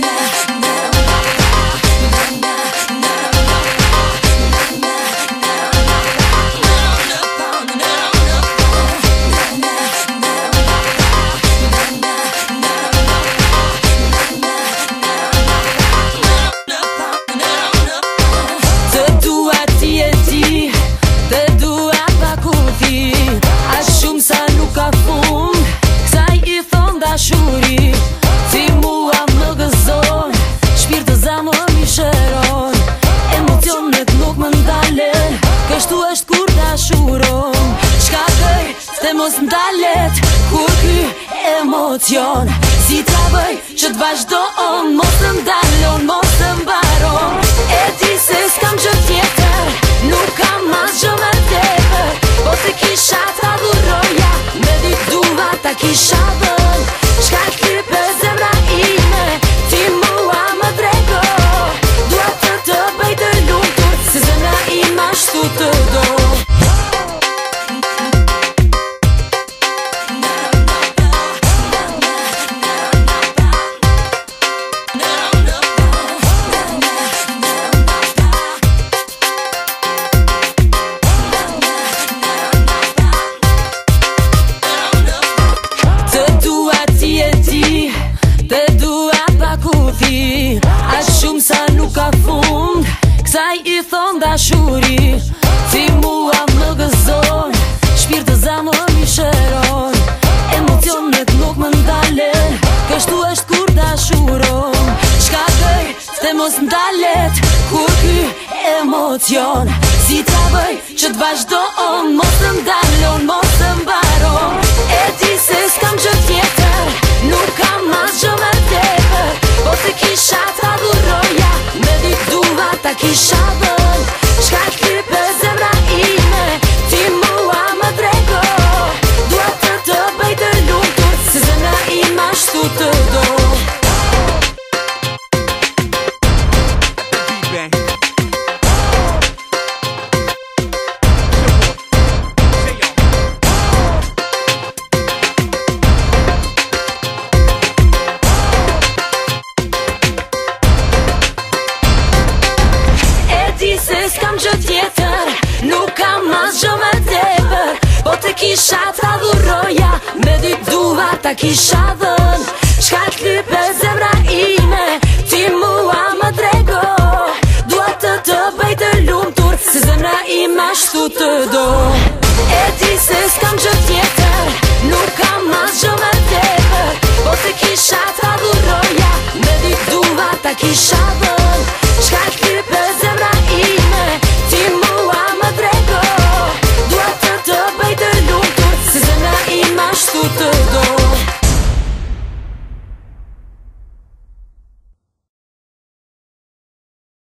night. kur da shuron Shka kërë, se mos në dalet Kur k'y emocion Si të bëj, që të vazhdo on Mos në dalon, mos në baron E ti se s'kam që tjetër Nuk kam as që më tepër Po se kisha të adhuroja Me ditë duva ta kisha fund Kësaj i thonë dashuri Ti mua më gëzon Shpirë të zamë më shëron Emocionet nuk më ndale Kështu është kur dashuron Shka këj, të mos ndalet Kur këj emocion Si të bëj që të vazhdo Mos të ndale fechado. ta kisha dhën Shka t'lype zemra ime Ti mua më drego Dua të të bëj të lumëtur Se zemra ime ashtu të do E ti se s'kam gjë tjetër Nuk kam asë gjë më tepër Po se kisha t'adhuroja Me di duva ta kisha dhën